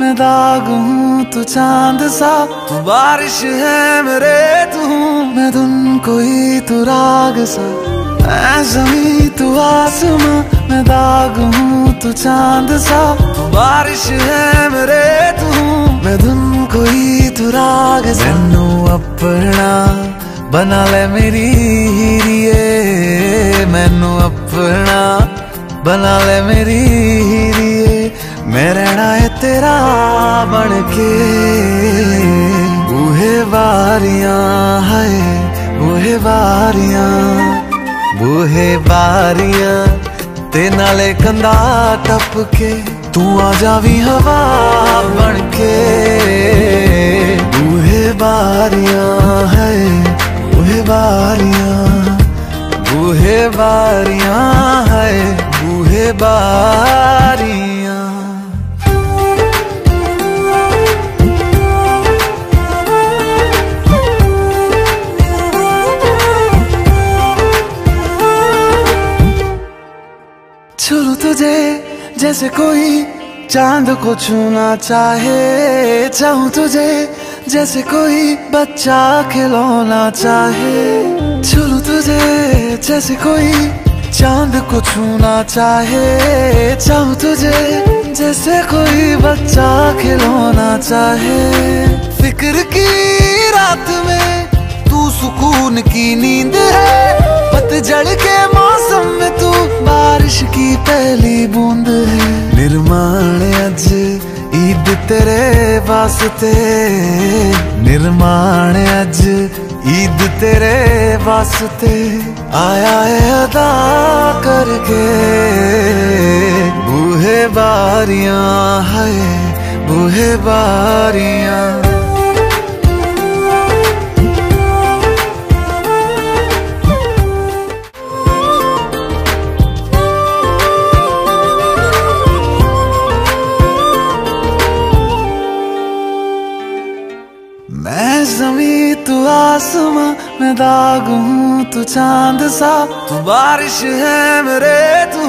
मैं दाग हूँ तू चाँद सा तू बारिश है मेरे तू मैं धुन कोई तू राग सा ऐ जमी तू आसमां मैं दाग हूँ तू चाँद सा तू बारिश है मेरे तू मैं धुन कोई तू राग सा मैनू अपना बना ले मेरी हीरिए मैनू अपना बना ले मेरी हीरिए मैं रहना है तेरा बन के बूहे बारियाँ है, बूहे बारियाँ बूहे बारियाँ ते नाले कंधा टपके। तू आ जावी हवा बन के बूहे बारियाँ है, बूहे बारियाँ बूहे बारियाँ है, बूहे बारियाँ जैसे कोई चाँद को छूना चाहे, चाहूँ तुझे जैसे कोई बच्चा खिलौना चाहे। छू तुझे जैसे कोई चाँद को छूना चाहे, चाहूँ तुझे जैसे कोई बच्चा खिलौना चाहे। फ़िक्र की रात में तू सुकून की नींद है, पतझड़ के मौसम बारिश की पहली बूंद है। निर्माण अज ईद तेरे वास्ते। निर्माण अज ईद तेरे वास्ते। आया है अदा करके। बूहे बारियाँ है, बूहे बारियाँ। मैं दाग हूँ तू चाँद सा तू बारिश है मेरे तू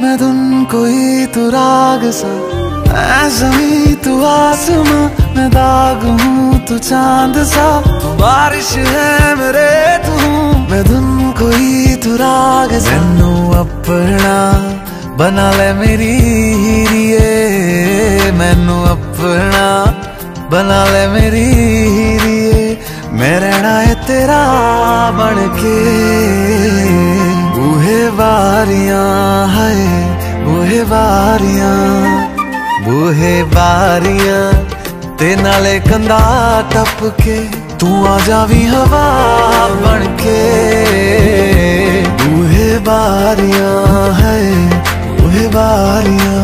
मैं धुन कोई तू राग सा मैं जमी तू आसमां मैं दाग हूँ तू चाँद सा तू बारिश है मेरे तू मैं धुन कोई तू राग सा मैनू अपना बना ले मेरी हीरिए मैनू अपना बना ले मेरी हीरिए मैं रहना है तेरा बन के बूहे बारियाँ है, बूहे बारियाँ बूहे बारियाँ ते नाले कंधा टप के तू आ जावी हवा बन के बूहे बारियाँ है, बूहे बारियाँ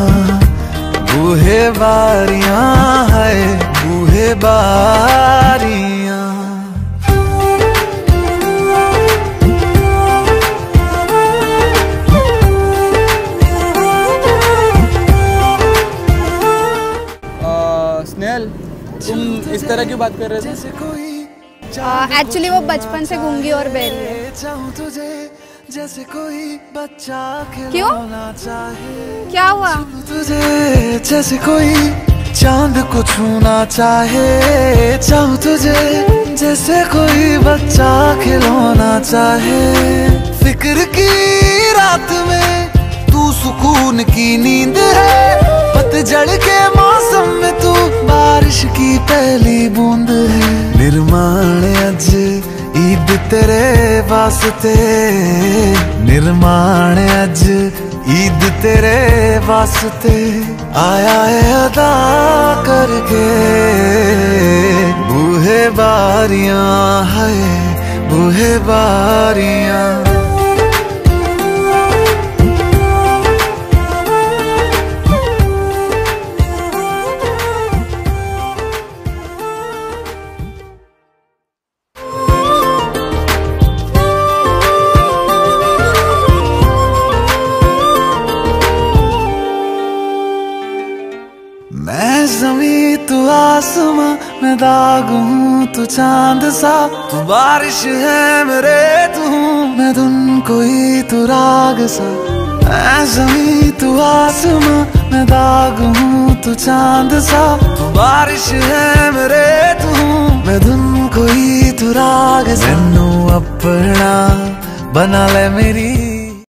बूहे बारियाँ है, बूहे बारियाँ इस तरह क्यों बात कर रहे थे? जैसे कोई एक्चुअली वो बचपन से गूँगी और बहरी है। तुझे जैसे कोई बच्चा क्यों? चाहे। क्या हुआ? तुझे जैसे कोई चाँद को छूना चाहे। चाहूँ तुझे जैसे कोई बच्चा खिलौना चाहे। फ़िक्र की रात में तू सुकून की नींद पहली बूंद है। निर्माण अज ईद तेरे वास्ते। निर्माण अज ईद तेरे वास्ते। आया है अदा करके। बूहे बारियाँ है, बूहे बारियाँ। आसमां मैं दाग हूँ तू चाँद सा। तू बारिश है मेरे, तू मैं धुन कोई, तू राग सा। मैं जमी तू आसमां मैं दाग हूँ तू चाँद सा। तू बारिश है मेरे, तू मैं धुन कोई, तू राग मैनू अपना बना ले मेरी